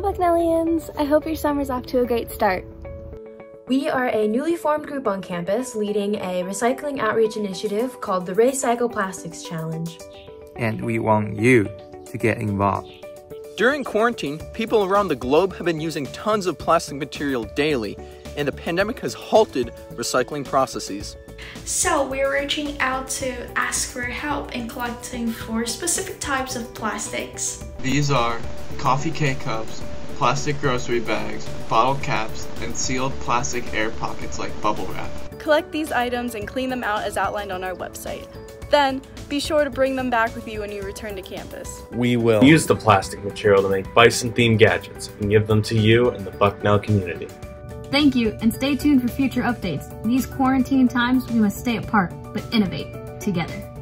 Hello Bucknellians! I hope your summer's off to a great start. We are a newly formed group on campus leading a recycling outreach initiative called the Recycle Plastics Challenge. And we want you to get involved. During quarantine, people around the globe have been using tons of plastic material daily, and the pandemic has halted recycling processes. So we're reaching out to ask for help in collecting for specific types of plastics. These are coffee K-cups, plastic grocery bags, bottle caps, and sealed plastic air pockets like bubble wrap. Collect these items and clean them out as outlined on our website. Then, be sure to bring them back with you when you return to campus. We will use the plastic material to make bison-themed gadgets and give them to you and the Bucknell community. Thank you, and stay tuned for future updates. In these quarantine times, we must stay apart, but innovate together.